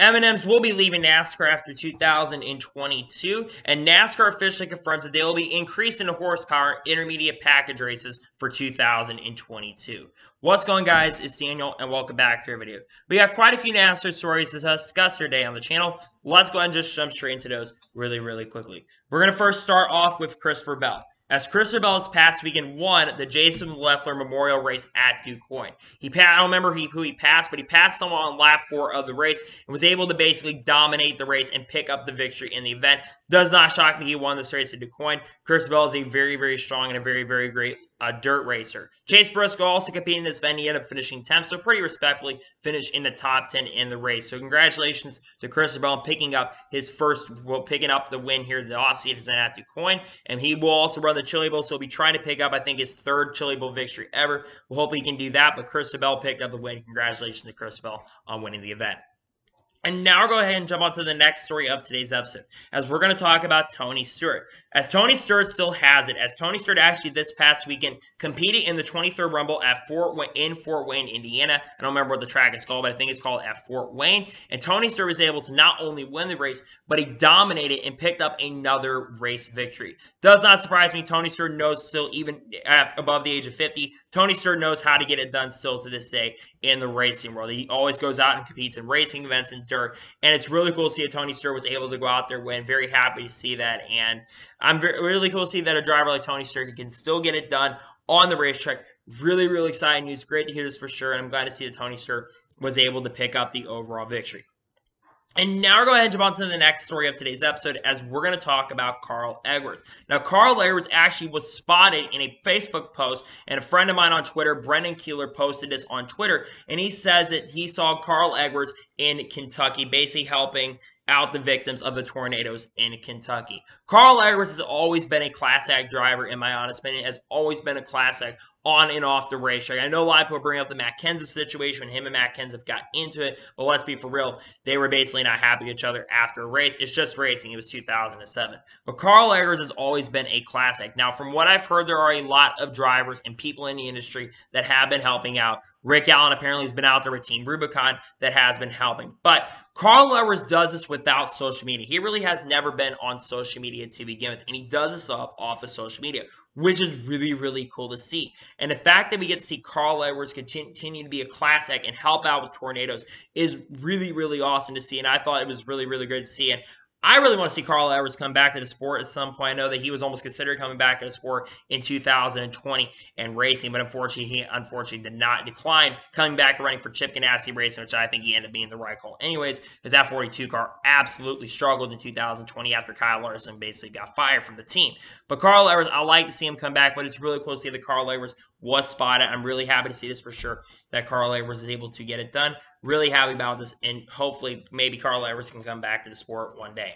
M&M's will be leaving NASCAR after 2022, and NASCAR officially confirms that they will be increasing the horsepower intermediate package races for 2022. What's going guys, it's Daniel, and welcome back to our video. We got quite a few NASCAR stories to discuss today on the channel. Let's go ahead and just jump straight into those really, really quickly. We're going to first start off with Christopher Bell as Chris Bell's past weekend won the Jason Leffler Memorial Race at DuQuoin. He I don't remember who he passed, but he passed someone on lap four of the race and was able to basically dominate the race and pick up the victory in the event. Does not shock me he won this race at DuQuoin. Chris Bell is a very, very strong and a very, very great a dirt racer. Chase Briscoe also competing in this event. He ended up finishing 10th, so pretty respectfully finished in the top 10 in the race. So congratulations to Chris Bell picking up his first, well, picking up the win here the off-season at DuQuoin. And he will also run the Chili Bowl, so he'll be trying to pick up, I think, his third Chili Bowl victory ever. We'll hope he can do that, but Chris Bell picked up the win. Congratulations to Chris Bell on winning the event. And now go ahead and jump on to the next story of today's episode, as we're going to talk about Tony Stewart. As Tony Stewart still has it, as Tony Stewart actually this past weekend competed in the 23rd Rumble at Fort Wayne, in Fort Wayne, Indiana. I don't remember what the track is called, but I think it's called at Fort Wayne. And Tony Stewart was able to not only win the race, but he dominated and picked up another race victory. Does not surprise me. Tony Stewart knows still, even above the age of 50, Tony Stewart knows how to get it done still to this day in the racing world. He always goes out and competes in racing events and And it's really cool to see that Tony Stewart was able to go out there win. Very happy to see that. And I'm very, really cool to see that a driver like Tony Stewart can still get it done on the racetrack. Really, really exciting news. Great to hear this for sure. And I'm glad to see that Tony Stewart was able to pick up the overall victory. And now we're going to jump on to the next story of today's episode as we're going to talk about Carl Edwards. Now, Carl Edwards actually was spotted in a Facebook post, and a friend of mine on Twitter, Brendan Keeler, posted this on Twitter, and he says that he saw Carl Edwards in Kentucky, basically helping out the victims of the tornadoes in Kentucky. Carl Edwards has always been a class act driver, in my honest opinion, has always been a class act on and off the racetrack. I know a lot of people bring up the Matt Kenseth situation. When him and Matt Kenseth got into it, but let's be for real. They were basically not happy with each other after a race. It's just racing. It was 2007. But Carl Edwards has always been a classic. Now, from what I've heard, there are a lot of drivers and people in the industry that have been helping out. Rick Allen apparently has been out there with Team Rubicon that has been helping. But Carl Edwards does this without social media. He really has never been on social media to begin with, and he does this off, off of social media, which is really, really cool to see. And the fact that we get to see Carl Edwards continue to be a classic and help out with tornadoes is really, really awesome to see. And I thought it was really, really great to see. And I really want to see Carl Edwards come back to the sport at some point. I know that he was almost considered coming back to the sport in 2020 and racing, but unfortunately, he unfortunately did not decline coming back to running for Chip Ganassi Racing, which I think he ended up being the right call. Anyways, his F42 car absolutely struggled in 2020 after Kyle Larson basically got fired from the team. But Carl Edwards, I like to see him come back, but it's really cool to see that Carl Edwards was spotted. I'm really happy to see this for sure that Carl Edwards is able to get it done. Really happy about this, and hopefully, maybe Carl Edwards can come back to the sport one day.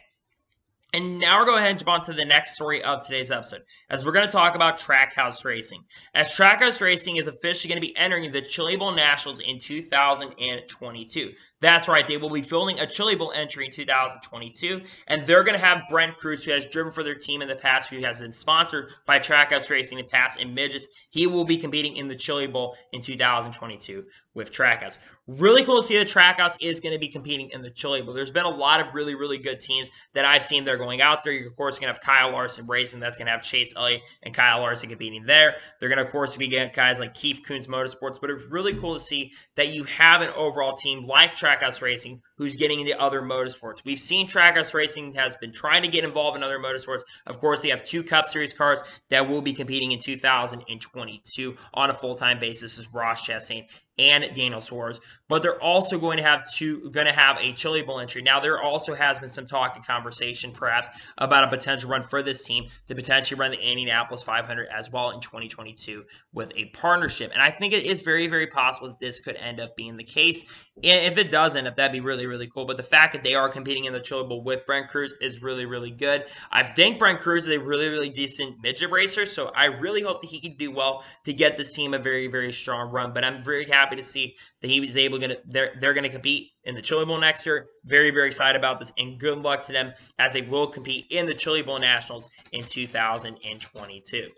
And now we're going to jump on to the next story of today's episode, as we're going to talk about Trackhouse Racing. As Trackhouse Racing is officially going to be entering the Chili Bowl Nationals in 2022. That's right, they will be filming a Chili Bowl entry in 2022, and they're going to have Brent Crews, who has driven for their team in the past, who has been sponsored by Trackhouse Racing in the past in midgets. He will be competing in the Chili Bowl in 2022 with Trackhouse. Really cool to see that Trackhouse is going to be competing in the Chili Bowl. There's been a lot of really, really good teams that I've seen they're going out there. You're, of course, going to have Kyle Larson racing. That's going to have Chase Elliott and Kyle Larson competing there. They're going to, of course, be getting guys like Keith Kunz Motorsports, but it's really cool to see that you have an overall team like Trackhouse Racing who's getting into other motorsports. We've seen Trackhouse Racing has been trying to get involved in other motorsports. Of course, they have two Cup Series cars that will be competing in 2022 on a full-time basis Is Ross Chastain and Daniel Suarez, but they're also going to have two going to have a Chili Bowl entry. Now there also has been some talk and conversation perhaps about a potential run for this team to potentially run the Indianapolis 500 as well in 2022 with a partnership. And I think it is very very possible that this could end up being the case. And if it doesn't, if that'd be really really cool. But the fact that they are competing in the Chili Bowl with Brent Crews is really really good. I think Brent Crews is a really really decent midget racer, so I really hope that he can do well to get this team a very very strong run. But I'm very happy happy to see that he was able to they're they're going to compete in the Chili Bowl next year. Very very excited about this and good luck to them as they will compete in the Chili Bowl Nationals in 2022.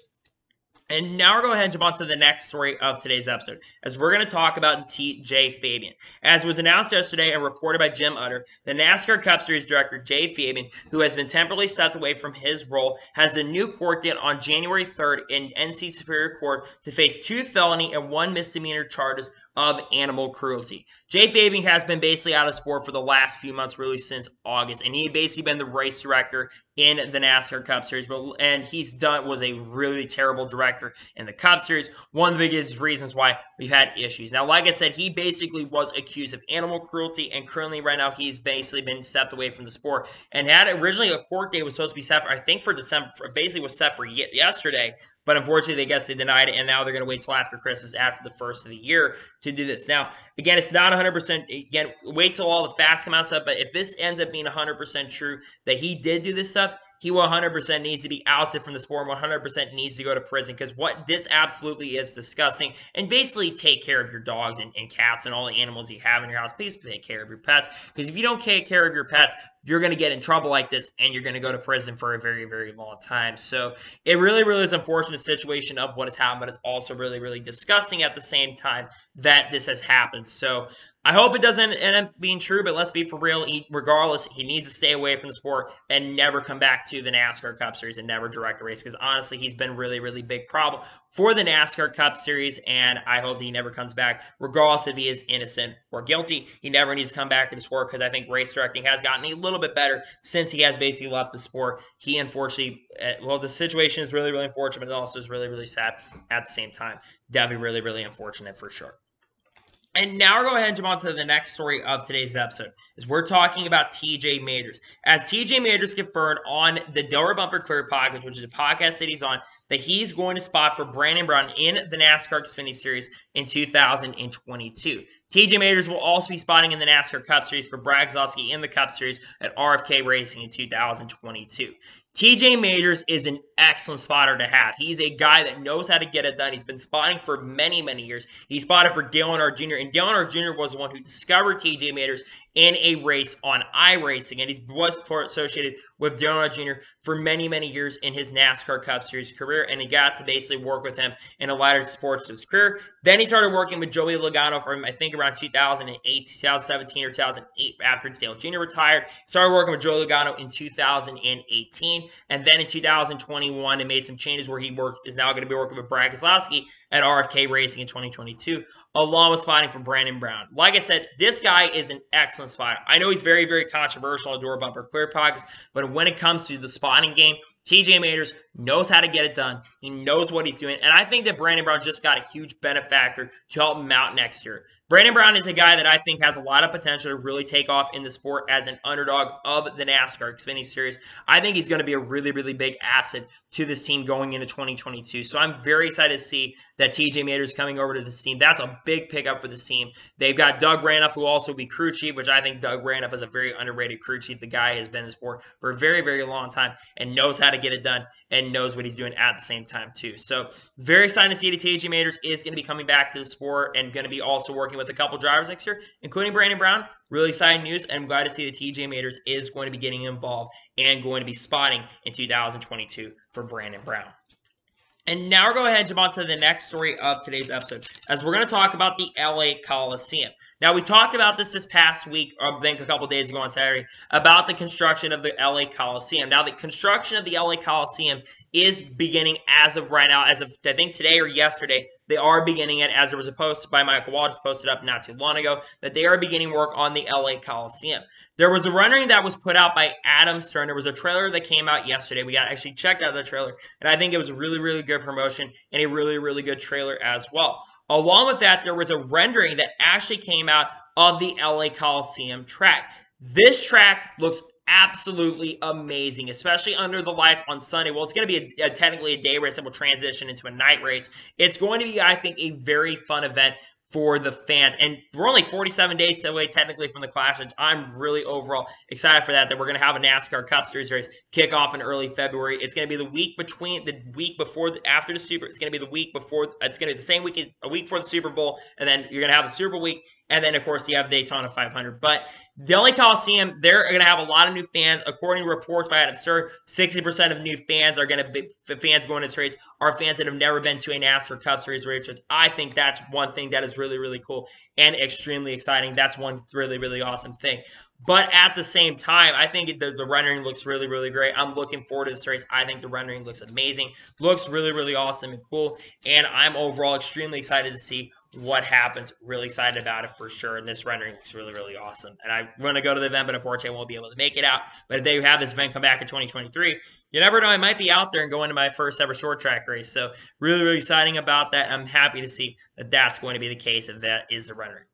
And now we're going to ahead and jump on to the next story of today's episode, as we're going to talk about TJ Fabian. As was announced yesterday and reported by Jim Utter, the NASCAR Cup Series director Jay Fabian, who has been temporarily stepped away from his role, has a new court date on January 3rd in NC Superior Court to face two felony and one misdemeanor charges of animal cruelty. Jay Fabian has been basically out of sport for the last few months, really since August, and he had basically been the race director in the NASCAR Cup Series. But and he's done was a really terrible director in the Cup Series. One of the biggest reasons why we've had issues. Now, like I said, he basically was accused of animal cruelty, and currently right now he's basically been stepped away from the sport. And had originally a court date was supposed to be set for I think for December, basically was set for yesterday. But unfortunately, they guess they denied it, and now they're going to wait till after Christmas, after the first of the year, to do this. Now, again, it's not 100%. Again, wait till all the facts come out. But if this ends up being 100% true that he did do this stuff, he 100% needs to be ousted from the sport 100% needs to go to prison because what this absolutely is disgusting. And basically take care of your dogs and, and, cats and all the animals you have in your house. Please take care of your pets because if you don't take care of your pets you're going to get in trouble like this and you're going to go to prison for a very very long time so it really really is unfortunate situation of what has happened but it's also really really disgusting at the same time that this has happened so I hope it doesn't end up being true, but let's be for real. He, regardless, he needs to stay away from the sport and never come back to the NASCAR Cup Series and never direct a race because honestly, he's been really, really big problem for the NASCAR Cup Series, and I hope he never comes back, regardless if he is innocent or guilty. He never needs to come back to the sport because I think race directing has gotten a little bit better since he has basically left the sport. He unfortunately, uh, well, the situation is really, really unfortunate, but it also is really, really sad at the same time. Definitely really, really unfortunate for sure. And now we're going to jump on to the next story of today's episode. Is we're talking about TJ Majors. As TJ Majors confirmed on the Red Bumper Clear podcast, which is a podcast that he's on, that he's going to spot for Brandon Brown in the NASCAR Xfinity Series in 2022. TJ Majors will also be spotting in the NASCAR Cup Series for Brad Keselowski in the Cup Series at RFK Racing in 2022. TJ Majors is an excellent spotter to have. He's a guy that knows how to get it done. He's been spotting for many, many years. He spotted for Dale Earnhardt Jr., and Dale Earnhardt Jr. was the one who discovered TJ Majors in a race on iRacing, and he was associated with Dale Jr. for many, many years in his NASCAR Cup Series career, and he got to basically work with him in a lot of sports of his career. Then he started working with Joey Logano from, I think, around 2008, 2017, or 2008 after Dale Jr. retired. Started working with Joey Logano in 2018. And then in 2021, it made some changes where he worked is now going to be working with Brad Keselowski at RFK Racing in 2022, along with spotting for Brandon Brown. Like I said, this guy is an excellent spotter. I know he's very, very controversial on Door Bumper Clear podcast, but when it comes to the spotting game, TJ Majors knows how to get it done. He knows what he's doing. And I think that Brandon Brown just got a huge benefactor to help him out next year. Brandon Brown is a guy that I think has a lot of potential to really take off in the sport as an underdog of the NASCAR Xfinity Series. I think he's going to be a really, really big asset to this team going into 2022. So I'm very excited to see that TJ Majors coming over to this team. That's a big pickup for this team. They've got Doug Randolph, who will also be crew chief, which I think Doug Randolph is a very underrated crew chief. The guy has been in the sport for a very, very long time and knows how to get it done and knows what he's doing at the same time, too. So very excited to see that TJ Majors is going to be coming back to the sport and going to be also working with a couple drivers next year, including Brandon Brown. Really exciting news, and I'm glad to see that TJ Majors is going to be getting involved and going to be spotting in 2022 for Brandon Brown. And now we're going to and jump on to the next story of today's episode, as we're going to talk about the LA Coliseum. Now, we talked about this this past week, I think a couple days ago on Saturday, about the construction of the LA Coliseum. Now, the construction of the LA Coliseum is beginning as of right now, as of I think today or yesterday. They are beginning it, as there was a post by Michael Waltrip posted up not too long ago, that they are beginning work on the LA Coliseum. There was a rendering that was put out by Adam Stern. There was a trailer that came out yesterday. We got actually checked out the trailer, and I think it was a really, really good promotion and a really, really good trailer as well. Along with that, there was a rendering that actually came out of the LA Coliseum track. This track looks absolutely amazing, especially under the lights on Sunday. Well, it's going to be a, a, technically a day race that will transition into a night race. It's going to be, I think, a very fun event for the fans. And we're only 47 days away technically from the Clash. I'm really overall excited for that, that we're going to have a NASCAR Cup Series race kick off in early February. It's going to be the week between, the week before, the, after the Super, it's going to be the week before, it's going to be the same week, a week before the Super Bowl, and then you're going to have the Super Bowl week And then, of course, you have Daytona 500. But the only Coliseum, they're going to have a lot of new fans. According to reports by Adam Stern, 60% of new fans are going to be fans going to this race are fans that have never been to a NASCAR Cup Series race, I think that's one thing that is really, really cool and extremely exciting. That's one really, really awesome thing. But at the same time, I think the, the rendering looks really, really great. I'm looking forward to this race. I think the rendering looks amazing, looks really, really awesome and cool. And I'm overall extremely excited to see what happens. Really excited about it for sure. And this rendering looks really, really awesome. And I want to go to the event, but unfortunately, I won't be able to make it out. But if they have this event come back in 2023, you never know. I might be out there and go into my first ever short track race. So really, really exciting about that. I'm happy to see that that's going to be the case if that is the rendering.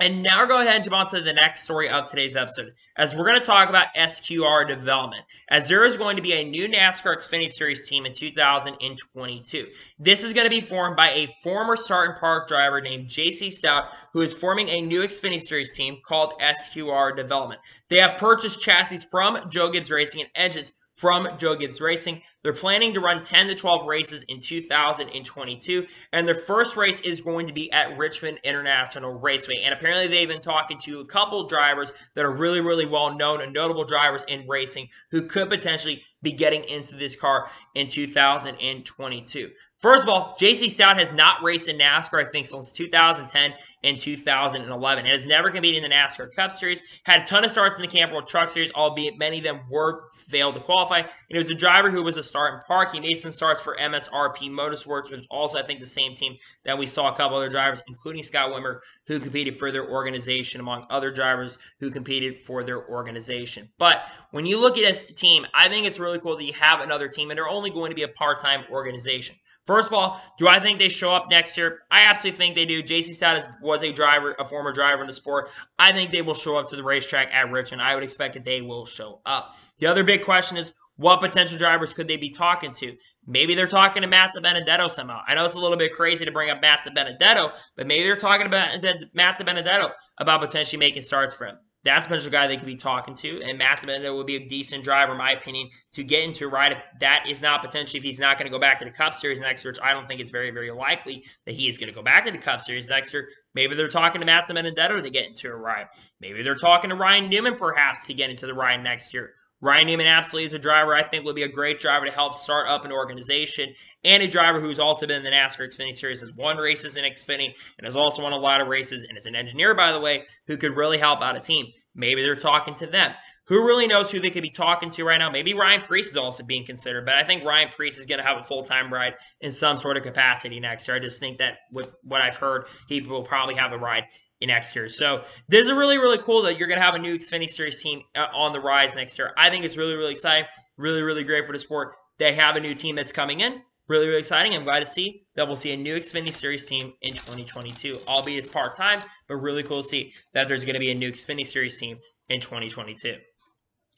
And now going ahead and jump on to the next story of today's episode, as we're going to talk about SQR development, as there is going to be a new NASCAR Xfinity Series team in 2022. This is going to be formed by a former Start and Park driver named JC Stout, who is forming a new Xfinity Series team called SQR Development. They have purchased chassis from Joe Gibbs Racing and engines from Joe Gibbs Racing. They're planning to run 10 to 12 races in 2022, and their first race is going to be at Richmond International Raceway. And apparently, they've been talking to a couple drivers that are really, really well known and notable drivers in racing who could potentially be getting into this car in 2022. First of all, JC Stout has not raced in NASCAR, I think, since 2010 and 2011. It has never competed in the NASCAR Cup Series. Had a ton of starts in the Camping World Truck Series, albeit many of them were failed to qualify. And it was a driver who was a start in park. He made some starts for MSRP Motorsports, which is also, I think, the same team that we saw a couple other drivers, including Scott Wimmer, who competed for their organization, among other drivers who competed for their organization. But when you look at this team, I think it's really cool that you have another team, and they're only going to be a part time organization. First of all, do I think they show up next year? I absolutely think they do. JC Stout was a driver, a former driver in the sport. I think they will show up to the racetrack at Richmond. I would expect that they will show up. The other big question is what potential drivers could they be talking to? Maybe they're talking to Matt Benedetto somehow. I know it's a little bit crazy to bring up Matt Benedetto, but maybe they're talking about Matt Benedetto about potentially making starts for him. That's a potential guy they could be talking to. And Matt DiBenedetto would be a decent driver, in my opinion, to get into a ride. If that is not potentially, if he's not going to go back to the Cup Series next year, which I don't think it's very, very likely that he is going to go back to the Cup Series next year. Maybe they're talking to Matt DiBenedetto to get into a ride. Maybe they're talking to Ryan Newman, perhaps, to get into the ride next year. Ryan Newman absolutely is a driver I think will be a great driver to help start up an organization and a driver who's also been in the NASCAR Xfinity Series, has won races in Xfinity, and has also won a lot of races, and is an engineer, by the way, who could really help out a team. Maybe they're talking to them. Who really knows who they could be talking to right now? Maybe Ryan Preece is also being considered, but I think Ryan Preece is going to have a full time ride in some sort of capacity next year. I just think that with what I've heard, he will probably have a ride next year. So this is really, really cool that you're going to have a new Xfinity Series team uh, on the rise next year. I think it's really, really exciting. Really, really great for the sport. They have a new team that's coming in. Really, really exciting. I'm glad to see that we'll see a new Xfinity Series team in 2022, albeit it's part time, but really cool to see that there's going to be a new Xfinity Series team in 2022.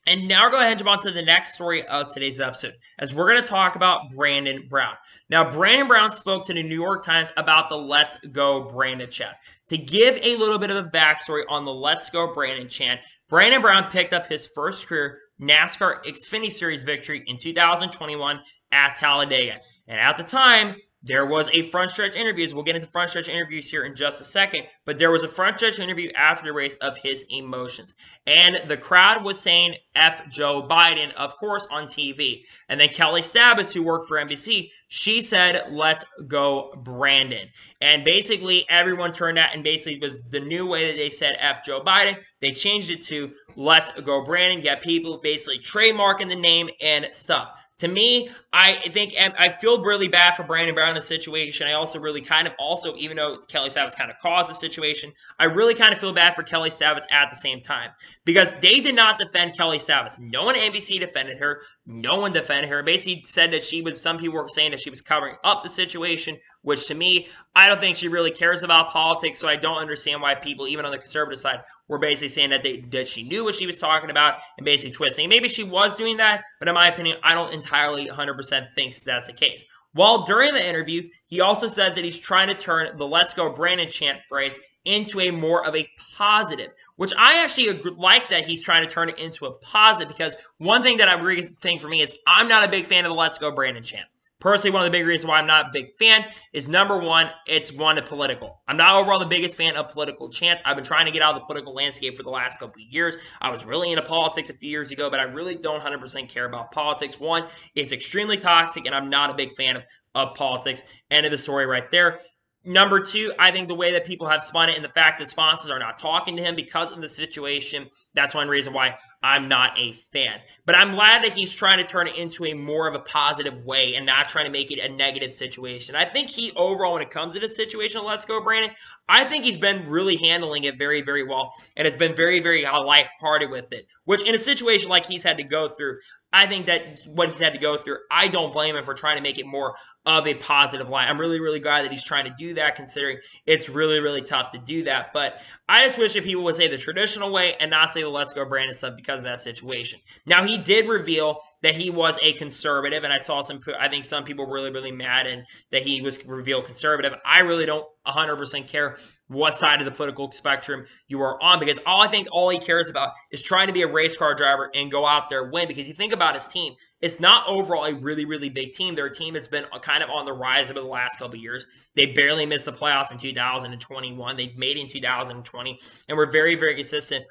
And now we're going to jump on to the next story of today's episode, as we're going to talk about Brandon Brown. Now, Brandon Brown spoke to the New York Times about the Let's Go Brandon chant. To give a little bit of a backstory on the Let's Go Brandon chant, Brandon Brown picked up his first career NASCAR Xfinity Series victory in 2021 at Talladega. And at the time, there was a front stretch interviews. We'll get into front stretch interviews here in just a second, but there was a front stretch interview after the race of his emotions. And the crowd was saying F Joe Biden, of course, on TV. And then Kelli Stavast, who worked for NBC, she said, let's go Brandon. And basically everyone turned out and basically was the new way that they said F Joe Biden. They changed it to let's go Brandon. You people basically trademarking the name and stuff. To me, I think I feel really bad for Brandon Brown in the situation. I also really kind of also, even though Kelly Savitz kind of caused the situation, I really kind of feel bad for Kelly Savitz at the same time because they did not defend Kelly Savitz. No one at NBC defended her. No one defended her. Basically said that she was. Some people were saying that she was covering up the situation, which to me, I don't think she really cares about politics. So I don't understand why people, even on the conservative side, were basically saying that they that she knew what she was talking about and basically twisting. Maybe she was doing that, but in my opinion, I don't entirely 100% think that's the case. While during the interview, he also said that he's trying to turn the "Let's Go Brandon" chant phrase into a more of a positive, which I actually like that he's trying to turn it into a positive because one thing that I'm really think for me is I'm not a big fan of the "Let's Go Brandon" chant. Personally, one of the big reasons why I'm not a big fan is number one, it's one to political. I'm not overall the biggest fan of political chants. I've been trying to get out of the political landscape for the last couple of years. I was really into politics a few years ago, but I really don't 100% care about politics. One, it's extremely toxic, and I'm not a big fan of, of politics. End of the story right there. Number two, I think the way that people have spun it and the fact that sponsors are not talking to him because of the situation, that's one reason why I'm not a fan. But I'm glad that he's trying to turn it into a more of a positive way and not trying to make it a negative situation. I think he overall, when it comes to this situation, let's go, Brandon, I think he's been really handling it very, very well and has been very, very uh, lighthearted with it. Which, in a situation like he's had to go through, I think that what he's had to go through, I don't blame him for trying to make it more of a positive light. I'm really, really glad that he's trying to do that, considering it's really, really tough to do that. But I just wish that people would say the traditional way and not say the let's go Brandon stuff because of that situation. Now, he did reveal that he was a conservative, and I saw some, I think some people really, really mad and that he was revealed conservative. I really don't 100% care what side of the political spectrum you are on because all I think all he cares about is trying to be a race car driver and go out there win because you think about his team it's not overall a really really big team they're a team that's been kind of on the rise over the last couple years they barely missed the playoffs in 2021 they made it in 2020 and were very very consistent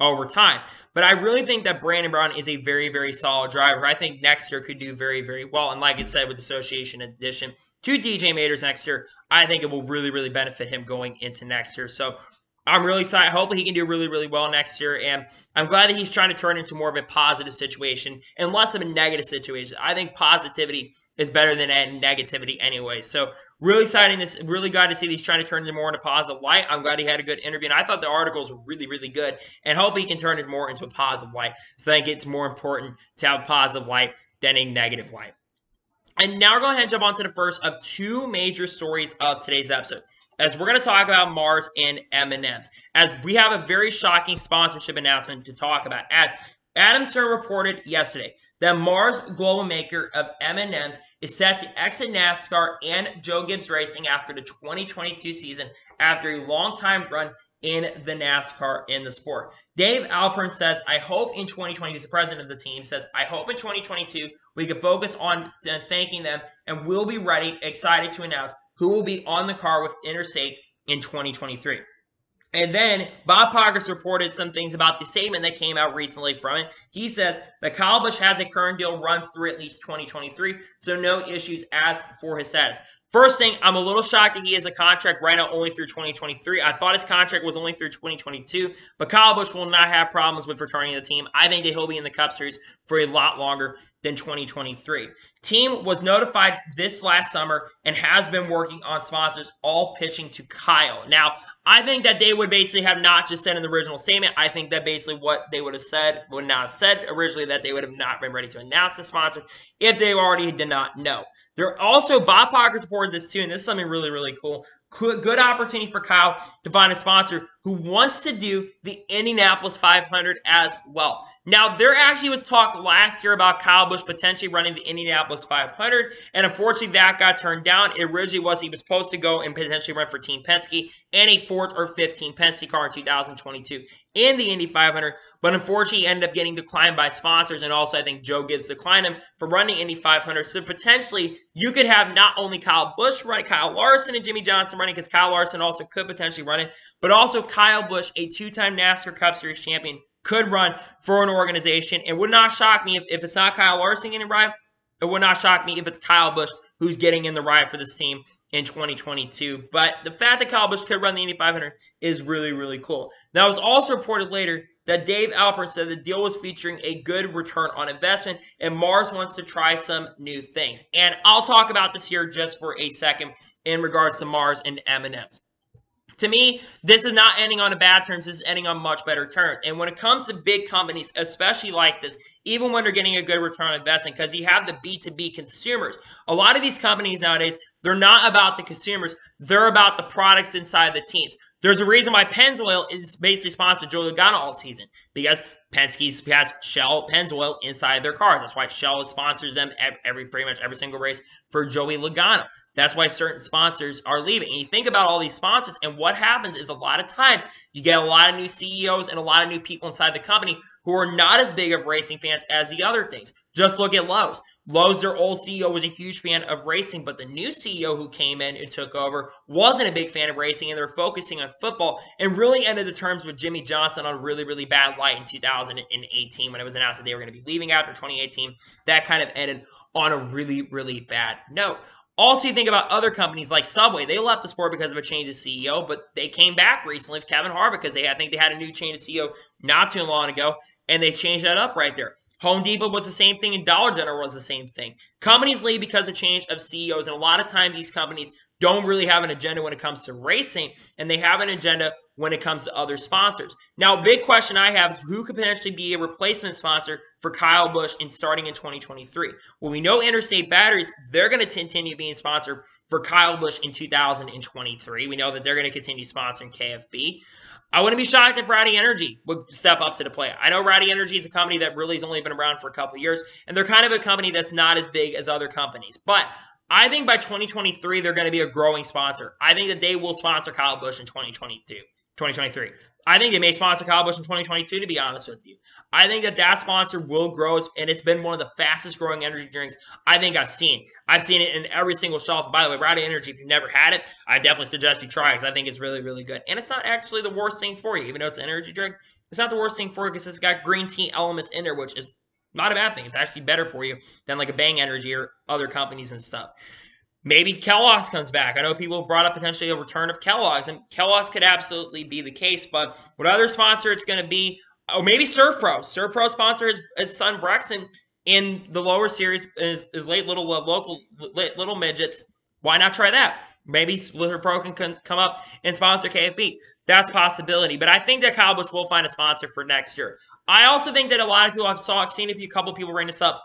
over time. But I really think that Brandon Brown is a very, very solid driver. I think next year could do very, very well. And like I said, with Association addition to TJ Majors next year, I think it will really, really benefit him going into next year. So I'm really excited. Hopefully, he can do really, really well next year. And I'm glad that he's trying to turn into more of a positive situation and less of a negative situation. I think positivity is better than negativity anyway. So, really exciting. This really glad to see he's trying to turn it more into a positive light. I'm glad he had a good interview. And I thought the articles were really, really good. And hope he can turn it more into a positive light. So, I think it's more important to have a positive light than a negative light. And now we're going to jump on to the first of two major stories of today's episode as we're going to talk about Mars and M&M's. As we have a very shocking sponsorship announcement to talk about. As Adam Stern reported yesterday that Mars global maker of M&M's is set to exit NASCAR and Joe Gibbs Racing after the 2022 season after a long time run in the NASCAR in the sport. Dave Alpern says, I hope in 2020, he's the president of the team, says, I hope in 2022 we can focus on uh, thanking them and we'll be ready, excited to announce who will be on the car with Interstate in 2023. And then Bob Pockrass reported some things about the statement that came out recently from it. He says that Kyle Busch has a current deal run through at least 2023, so no issues as for his status. First thing, I'm a little shocked that he has a contract right now only through 2023. I thought his contract was only through 2022, but Kyle Busch will not have problems with returning to the team. I think that he'll be in the Cup Series for a lot longer than 2023. Team was notified this last summer and has been working on sponsors, all pitching to Kyle. Now, I think that they would basically have not just said in the original statement. I think that basically what they would have said would not have said originally that they would have not been ready to announce the sponsor if they already did not know. There also Bob Pockrass supported this too, and this is something really really cool. Good opportunity for Kyle to find a sponsor who wants to do the Indianapolis 500 as well. Now, there actually was talk last year about Kyle Busch potentially running the Indianapolis 500, and unfortunately that got turned down. It originally was he was supposed to go and potentially run for Team Penske and a fourth or fifth Team Penske car in 2022 in the Indy 500, but unfortunately ended up getting declined by sponsors, and also I think Joe Gibbs declined him for running Indy 500. So potentially you could have not only Kyle Busch running, Kyle Larson and Jimmie Johnson running, because Kyle Larson also could potentially run it, but also Kyle Busch, a two-time NASCAR Cup Series champion, could run for an organization. It would not shock me if, if it's not Kyle Larson getting ride. It would not shock me if it's Kyle Busch who's getting in the ride for this team in 2022. But the fact that Kyle Busch could run the Indy 500 is really, really cool. Now, it was also reported later that Dave Alpern said the deal was featuring a good return on investment, and Mars wants to try some new things. And I'll talk about this here just for a second in regards to Mars and M&M's. To me, this is not ending on a bad terms. This is ending on much better terms. And when it comes to big companies, especially like this, even when they're getting a good return on investment, because you have the B2B consumers. A lot of these companies nowadays, they're not about the consumers. They're about the products inside the teams. There's a reason why Pennzoil is basically sponsored Joe Logano all season because Penske has Shell Pennzoil inside their cars. That's why Shell sponsors them every pretty much every single race for Joey Logano. That's why certain sponsors are leaving. And you think about all these sponsors, and what happens is a lot of times you get a lot of new CEOs and a lot of new people inside the company who are not as big of racing fans as the other things. Just look at Lowe's. Lowe's, their old CEO, was a huge fan of racing, but the new CEO who came in and took over wasn't a big fan of racing, and they're focusing on football and really ended the terms with Jimmie Johnson on really, really bad light in 2018 when it was announced that they were going to be leaving after 2018. That kind of ended on a really, really bad note. Also, you think about other companies like Subway. They left the sport because of a change of CEO, but they came back recently with Kevin Harvick because they I think they had a new change of CEO not too long ago, and they changed that up right there. Home Depot was the same thing, and Dollar General was the same thing. Companies leave because of change of CEOs, and a lot of time these companies don't really have an agenda when it comes to racing, and they have an agenda when it comes to other sponsors. Now, big question I have is who could potentially be a replacement sponsor for Kyle Busch in starting in 2023? Well, we know Interstate Batteries, they're going to continue being sponsored for Kyle Busch in 2023. We know that they're going to continue sponsoring KFB. I wouldn't be shocked if Rowdy Energy would step up to the plate. I know Rowdy Energy is a company that really has only been around for a couple years, and they're kind of a company that's not as big as other companies. But I think by 2023, they're going to be a growing sponsor. I think that they will sponsor Kyle Busch in 2022, 2023. I think they may sponsor Kyle Busch in 2022, to be honest with you. I think that that sponsor will grow, and it's been one of the fastest growing energy drinks I think I've seen. I've seen it in every single shelf. By the way, Rowdy Energy, if you've never had it, I definitely suggest you try it because I think it's really, really good. And it's not actually the worst thing for you, even though it's an energy drink. It's not the worst thing for you because it's got green tea elements in there, which is not a bad thing. It's actually better for you than like a Bang Energy or other companies and stuff. Maybe Kellogg's comes back. I know people have brought up potentially a return of Kellogg's, and Kellogg's could absolutely be the case. But what other sponsor it's going to be? Oh, maybe SERVPRO. SERVPRO sponsor his, his son Brexton in the lower series is, is late little uh, local little midgets. Why not try that? Maybe SERVPRO can come up and sponsor KFB. That's possibility. But I think that Kyle Busch will find a sponsor for next year. I also think that a lot of people I've saw seen a few couple people bring this up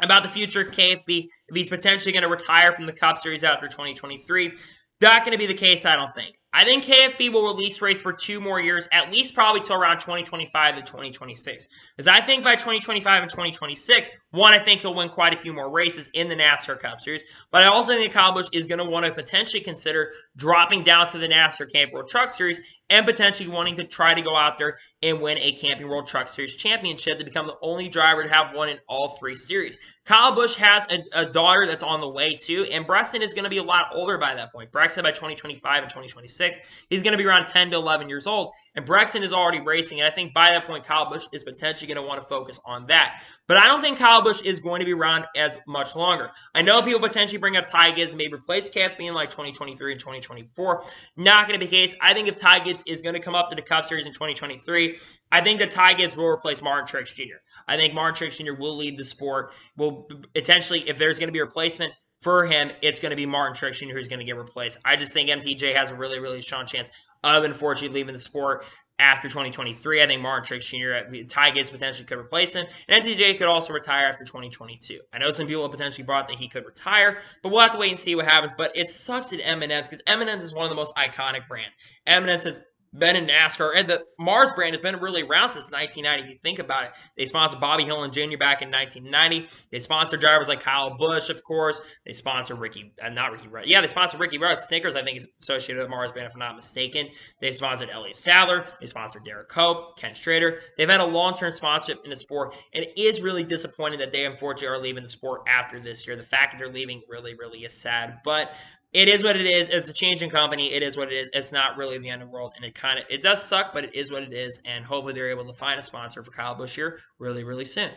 about the future of KFB if he's potentially going to retire from the Cup Series after 2023. Not going to be the case, I don't think. I think KFB will release race for two more years, at least probably till around 2025 to 2026. Because I think by 2025 and 2026, one, I think he'll win quite a few more races in the NASCAR Cup Series. But I also think Kyle Busch is going to want to potentially consider dropping down to the NASCAR Camp World Truck Series and potentially wanting to try to go out there and win a Camping World Truck Series championship to become the only driver to have won in all three series. Kyle Busch has a, a daughter that's on the way too, and Brexton is going to be a lot older by that point. Brexton by 2025 and 2026 He's going to be around 10 to 11 years old. And Brexton is already racing. And I think by that point, Kyle Busch is potentially going to want to focus on that. But I don't think Kyle Busch is going to be around as much longer. I know people potentially bring up Ty Gibbs maybe replace KFB in like 2023 and 2024. Not going to be the case. I think if Ty Gibbs is going to come up to the Cup Series in 2023, I think that Ty Gibbs will replace Martin Truex Jr. I think Martin Truex Jr. will lead the sport. Will potentially, if there's going to be a replacement, for him, it's going to be Martin Truex Jr. who's going to get replaced. I just think MTJ has a really, really strong chance of unfortunately leaving the sport after 2023. I think Martin Truex Jr. Uh, Ty Gibbs potentially could replace him, and MTJ could also retire after 2022. I know some people have potentially brought that he could retire, but we'll have to wait and see what happens. But it sucks at M&M's because M&M's is one of the most iconic brands. M&M's has been in NASCAR, and the Mars brand has been really around since 1990. If you think about it, they sponsored Bobby Hillin Jr. back in 1990. They sponsored drivers like Kyle Busch, of course. They sponsored Ricky, uh, not Ricky. Yeah, they sponsored Ricky Rudd. Snickers, I think, is associated with Mars brand, if I'm not mistaken. They sponsored Elliott Sadler. They sponsored Derrike Cope, Ken Schrader. They've had a long-term sponsorship in the sport, and it is really disappointing that they unfortunately are leaving the sport after this year. The fact that they're leaving really, really is sad. But it is what it is. It's a changing company. It is what it is. It's not really the end of the world, and it kind of it does suck, but it is what it is. And hopefully, they're able to find a sponsor for Kyle Busch here really, really soon.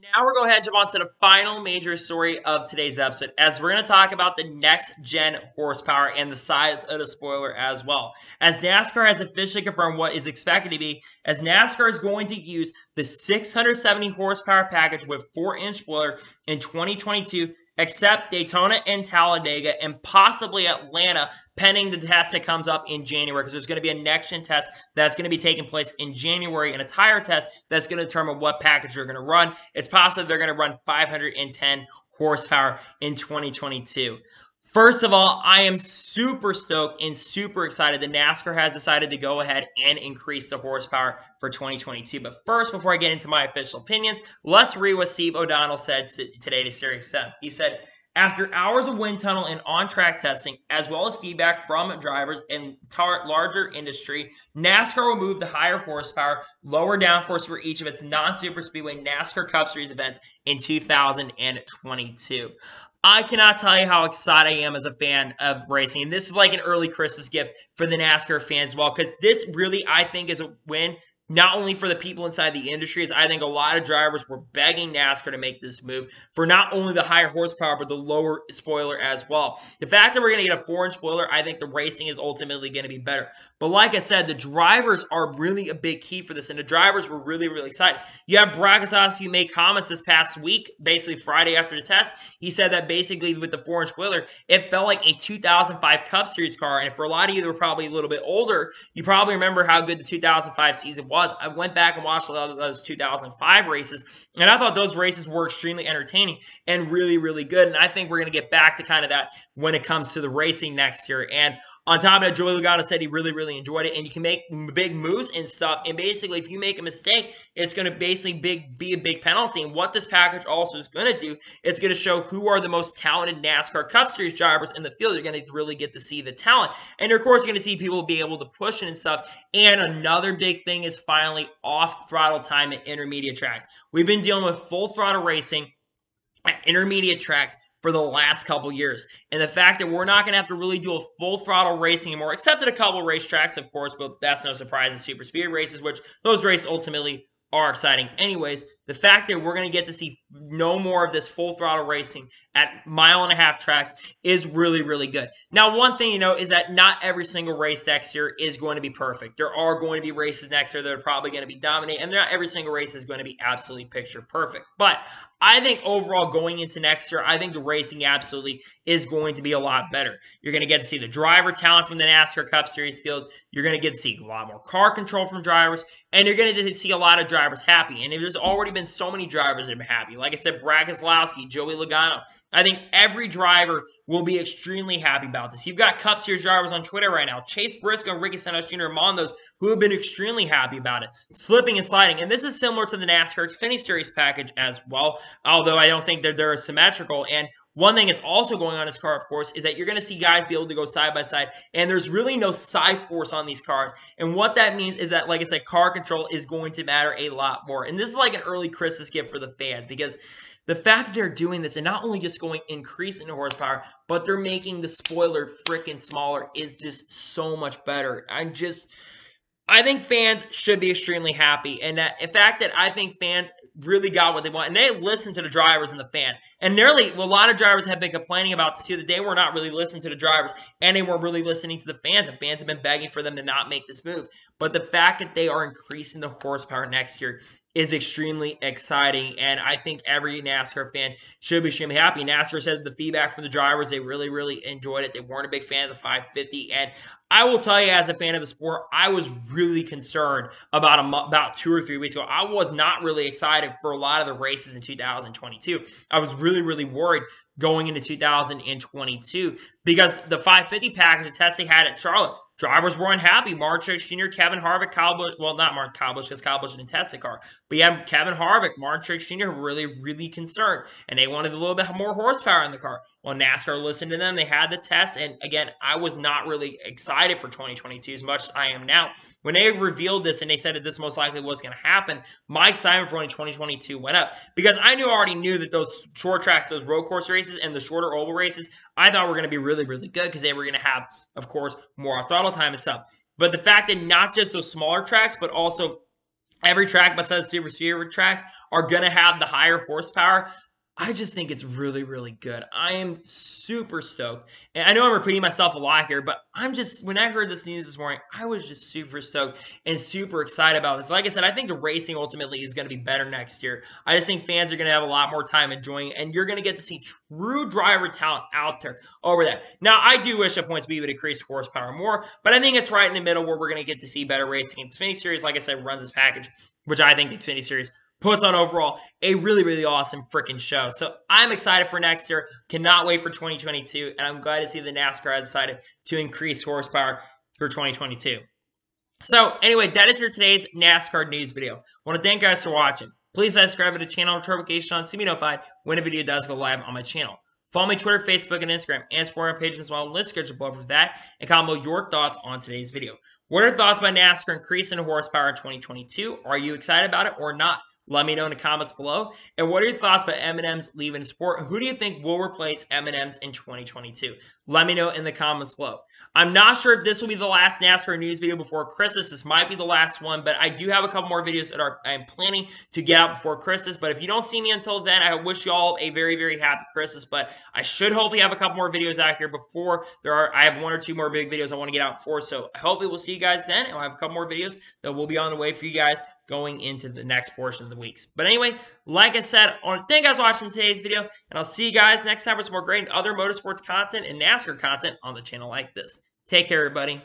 Now we're going to head jump on to the final major story of today's episode, as we're going to talk about the next gen horsepower and the size of the spoiler as well. As NASCAR has officially confirmed what is expected to be, as NASCAR is going to use the 670 horsepower package with 4 inch spoiler in 2022 except Daytona and Talladega and possibly Atlanta, pending the test that comes up in January, because there's going to be a next gen test that's going to be taking place in January and a tire test that's going to determine what package you're going to run. It's possible they're going to run 510 horsepower in 2022. First of all, I am super stoked and super excited that NASCAR has decided to go ahead and increase the horsepower for 2022. But first, before I get into my official opinions, let's read what Steve O'Donnell said today to Sirius XM. He said, After hours of wind tunnel and on track testing, as well as feedback from drivers and tar- larger industry, NASCAR will move the higher horsepower, lower downforce for each of its non super speedway NASCAR Cup Series events in 2022. I cannot tell you how excited I am as a fan of racing. And this is like an early Christmas gift for the NASCAR fans as well, because this really, I think, is a win not only for the people inside the industry, as I think a lot of drivers were begging NASCAR to make this move for not only the higher horsepower, but the lower spoiler as well. The fact that we're going to get a four inch spoiler, I think the racing is ultimately going to be better. But like I said, the drivers are really a big key for this, and the drivers were really, really excited. You have Brad Keselowski made comments this past week, basically Friday after the test. He said that basically with the four inch spoiler, it felt like a 2005 Cup Series car. And for a lot of you that were probably a little bit older, you probably remember how good the 2005 season was was. I went back and watched a lot of those 2005 races, and I thought those races were extremely entertaining and really, really good. And I think we're going to get back to kind of that when it comes to the racing next year. And on top of that, Joey Logano said he really, really enjoyed it, and you can make big moves and stuff. And basically, if you make a mistake, it's going to basically big be a big penalty. And what this package also is going to do, it's going to show who are the most talented NASCAR Cup Series drivers in the field. You're going to really get to see the talent, and of course, you're going to see people be able to push it and stuff. And another big thing is finally off throttle time at intermediate tracks. We've been dealing with full throttle racing at intermediate tracks for the last couple years. And the fact that we're not going to have to really do a full throttle racing anymore, except at a couple racetracks, of course, but that's no surprise in super speed races, which those races ultimately are exciting. Anyways, the fact that we're going to get to see no more of this full throttle racing at mile and a half tracks is really, really good. Now, one thing you know is that not every single race next year is going to be perfect. There are going to be races next year that are probably going to be dominant, and not every single race is going to be absolutely picture perfect. But I think overall going into next year, I think the racing absolutely is going to be a lot better. You're going to get to see the driver talent from the NASCAR Cup Series field. You're going to get to see a lot more car control from drivers, and you're going to see a lot of drivers happy. And there's already been so many drivers that have been happy. Like I said, Brad Keselowski, Joey Logano. I think every driver will be extremely happy about this. You've got Cup Series drivers on Twitter right now, Chase Briscoe and Ricky Stenhouse Jr. among those who have been extremely happy about it, slipping and sliding. And this is similar to the NASCAR Xfinity Series package as well, although I don't think that they're symmetrical. And one thing that's also going on in this car, of course, is that you're going to see guys be able to go side by side, and there's really no side force on these cars. And what that means is that, like I said, car control is going to matter a lot more. And this is like an early Christmas gift for the fans because the fact that they're doing this and not only just going increase in horsepower, but they're making the spoiler freaking smaller is just so much better. I'm just I think fans should be extremely happy. And that the fact that I think fans really got what they want and they listen to the drivers and the fans. And nearly a lot of drivers have been complaining about this here. that they we're not really listening to the drivers and they weren't really listening to the fans. And fans have been begging for them to not make this move. But the fact that they are increasing the horsepower next year is extremely exciting. And I think every NASCAR fan should be extremely happy. NASCAR said the feedback from the drivers, they really, really enjoyed it. They weren't a big fan of the 550. And I will tell you, as a fan of the sport, I was really concerned about a, about two or three weeks ago. I was not really excited for a lot of the races in 2022. I was really, really worried going into 2022 because the 550 package, the test they had at Charlotte, drivers were unhappy. Mark Truex Jr., Kevin Harvick, Kyle Busch, well, not Mark Kyle Busch because Kyle Busch didn't test the car, but yeah, Kevin Harvick, Mark Truex Jr. were really, really concerned, and they wanted a little bit more horsepower in the car. Well, NASCAR listened to them. They had the test, and again, I was not really excited for 2022 as much as I am now. When they revealed this and they said that this most likely was going to happen, my excitement for 2022 went up because I knew already knew that those short tracks, those road course races, and the shorter oval races, I thought were going to be really, really good because they were going to have, of course, more throttle time and stuff. But the fact that not just those smaller tracks, but also every track besides super speed tracks are going to have the higher horsepower I just think it's really, really good. I am super stoked. And I know I'm repeating myself a lot here, but I'm just, when I heard this news this morning, I was just super stoked and super excited about this. Like I said, I think the racing ultimately is going to be better next year. I just think fans are going to have a lot more time enjoying it, and you're going to get to see true driver talent out there over that. Now, I do wish a points speed would increase horsepower more, but I think it's right in the middle where we're going to get to see better racing. Xfinity Series, like I said, runs this package, which I think the Xfinity Series puts on overall a really, really awesome freaking show. So I'm excited for next year. Cannot wait for 2022. And I'm glad to see the NASCAR has decided to increase horsepower for 2022. So anyway, that is for today's NASCAR news video. I want to thank you guys for watching. Please subscribe to the channel notification on to be notified when a video does go live on my channel. Follow me on Twitter, Facebook, and Instagram, and support our page as well. Let's schedule above for that, and comment below your thoughts on today's video. What are your thoughts about NASCAR increasing horsepower in 2022? Are you excited about it or not? Let me know in the comments below. And what are your thoughts about M&M's leaving the sport? Who do you think will replace M&M's in 2022? Let me know in the comments below. I'm not sure if this will be the last NASCAR news video before Christmas. This might be the last one, but I do have a couple more videos that are I'm planning to get out before Christmas. But if you don't see me until then, I wish you all a very, very happy Christmas. But I should hopefully have a couple more videos out here before there are. I have one or two more big videos I want to get out for. So hopefully we'll see you guys then. And I'll have a couple more videos that will be on the way for you guys going into the next portion of the weeks. But anyway, like I said, to thank you guys for watching today's video, and I'll see you guys next time for some more great other motorsports content and NASCAR content on the channel like this. Take care, everybody.